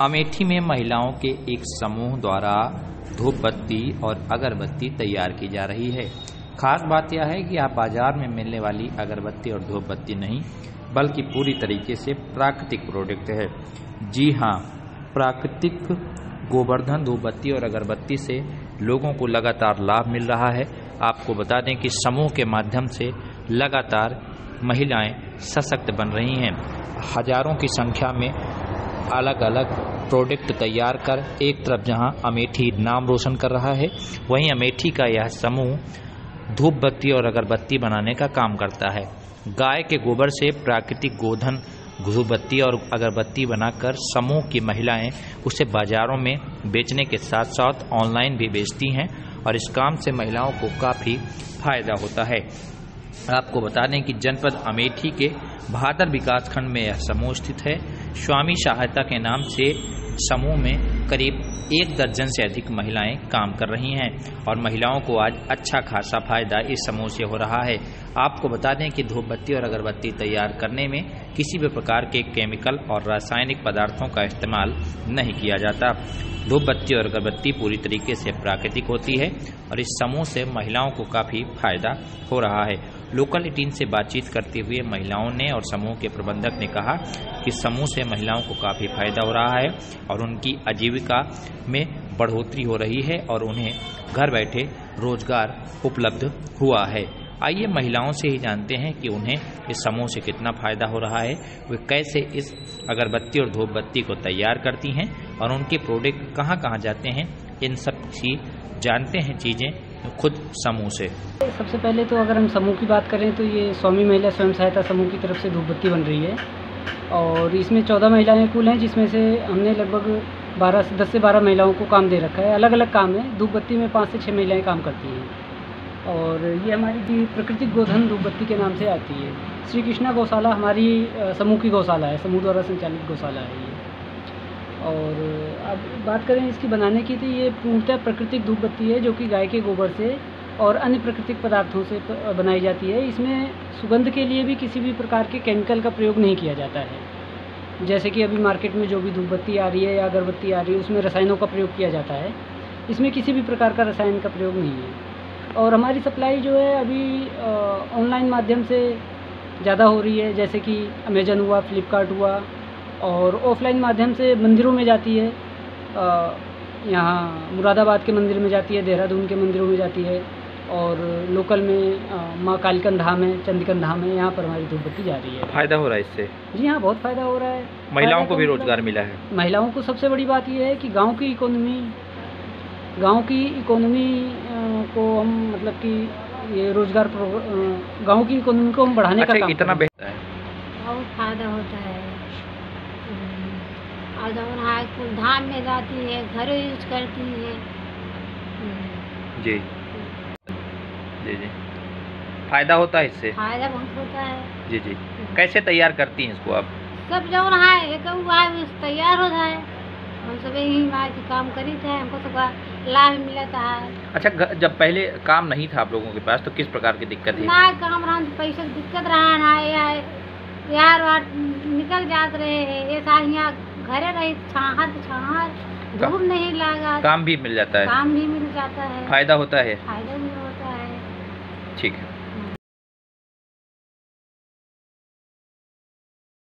अमेठी में महिलाओं के एक समूह द्वारा धूप बत्ती और अगरबत्ती तैयार की जा रही है। खास बात यह है कि आप बाज़ार में मिलने वाली अगरबत्ती और धूप बत्ती नहीं, बल्कि पूरी तरीके से प्राकृतिक प्रोडक्ट है। जी हाँ प्राकृतिक गोवर्धन धूप बत्ती और अगरबत्ती से लोगों को लगातार लाभ मिल रहा है। आपको बता दें कि समूह के माध्यम से लगातार महिलाएँ सशक्त बन रही हैं। हज़ारों की संख्या में अलग अलग प्रोडक्ट तैयार कर एक तरफ़ जहाँ अमेठी नाम रोशन कर रहा है, वहीं अमेठी का यह समूह धूप बत्ती और अगरबत्ती बनाने का काम करता है। गाय के गोबर से प्राकृतिक गोधन धूप बत्ती और अगरबत्ती बनाकर समूह की महिलाएँ उसे बाजारों में बेचने के साथ साथ ऑनलाइन भी बेचती हैं और इस काम से महिलाओं को काफ़ी फ़ायदा होता है। आपको बता दें कि जनपद अमेठी के भादर विकास खंड में यह समूह स्थित है। स्वामी सहायता के नाम से समूह में करीब एक दर्जन से अधिक महिलाएँ काम कर रही हैं और महिलाओं को आज अच्छा खासा फ़ायदा इस समूह से हो रहा है। आपको बता दें कि धूप बत्ती और अगरबत्ती तैयार करने में किसी भी प्रकार के केमिकल और रासायनिक पदार्थों का इस्तेमाल नहीं किया जाता। धूप बत्ती और अगरबत्ती पूरी तरीके से प्राकृतिक होती है और इस समूह से महिलाओं को काफ़ी फ़ायदा हो रहा है। लोकल एटीन से बातचीत करते हुए महिलाओं ने और समूह के प्रबंधक ने कहा कि समूह से महिलाओं को काफ़ी फ़ायदा हो रहा है और उनकी आजीविका में बढ़ोतरी हो रही है और उन्हें घर बैठे रोज़गार उपलब्ध हुआ है। आइए महिलाओं से ही जानते हैं कि उन्हें इस समूह से कितना फ़ायदा हो रहा है, वे कैसे इस अगरबत्ती और धूप बत्ती को तैयार करती हैं और उनके प्रोडक्ट कहाँ कहाँ जाते हैं, इन सब चीज़ जानते हैं चीज़ें खुद समूह से। सबसे पहले तो अगर हम समूह की बात करें तो ये स्वामी महिला स्वयं सहायता समूह की तरफ़ से धूपबत्ती बन रही है। और इसमें चौदह महिलाएँ कुल हैं, जिसमें से हमने लगभग बारह से, दस से बारह महिलाओं को काम दे रखा है। अलग अलग काम है। धूपबत्ती में पाँच से छः महिलाएँ काम करती हैं। और ये हमारी प्राकृतिक गोधन धूपबत्ती के नाम से आती है। श्री कृष्णा गौशाला हमारी समूह की गौशाला है, समूह द्वारा संचालित गौशाला है ये। और अब बात करें इसकी बनाने की तो ये पूर्णतः प्राकृतिक धूप बत्ती है, जो कि गाय के गोबर से और अन्य प्राकृतिक पदार्थों से बनाई जाती है। इसमें सुगंध के लिए भी किसी भी प्रकार के केमिकल का प्रयोग नहीं किया जाता है। जैसे कि अभी मार्केट में जो भी धूप बत्ती आ रही है या अगरबत्ती आ रही है, उसमें रसायनों का प्रयोग किया जाता है। इसमें किसी भी प्रकार का रसायन का प्रयोग नहीं है। और हमारी सप्लाई जो है अभी ऑनलाइन माध्यम से ज़्यादा हो रही है। जैसे कि अमेजन हुआ, फ्लिपकार्ट हुआ और ऑफलाइन माध्यम से मंदिरों में जाती है। यहाँ मुरादाबाद के मंदिर में जाती है देहरादून के मंदिरों में जाती है और लोकल में माँ कालिकन धाम है चंदिकन धाम है यहाँ पर हमारी धूप बत्ती जा रही है। फ़ायदा हो रहा है इससे? जी हाँ बहुत फ़ायदा हो रहा है। महिलाओं को भी रोज़गार मिला है। महिलाओं को सबसे बड़ी बात यह है कि गाँव की इकोनॉमी गाँव की इकोनॉमी को हम मतलब कि ये रोज़गार गाँव की इकोनॉमी को हम बढ़ाने अच्छा का काम इतना बेहतर है बहुत फ़ायदा होता है। और जब वहाँ कुल धाम में जाती है घर यूज़ करती है। जी। जी जी। फ़ायदा होता है इससे? फ़ायदा बहुत होता है। जी जी। कैसे तैयार करती हैं इसको आप? सब जो रहा है एक तैयार हो जाए। हम सब यही मार के काम करी थे हमको सबका लाभ मिलता है अच्छा जब पहले काम नहीं था आप लोगों के पास तो किस प्रकार की दिक्कत थी? ना काम रहा तो पैसे की दिक्कत रहा ना यार वार निकल जाते रहे हैं ऐसा यहाँ घरे रही छाहत छाहत धूप नहीं लगा। काम भी मिल जाता है। काम भी मिल जाता है। फ़ायदा होता है। फ़ायदा भी होता है। ठीक है।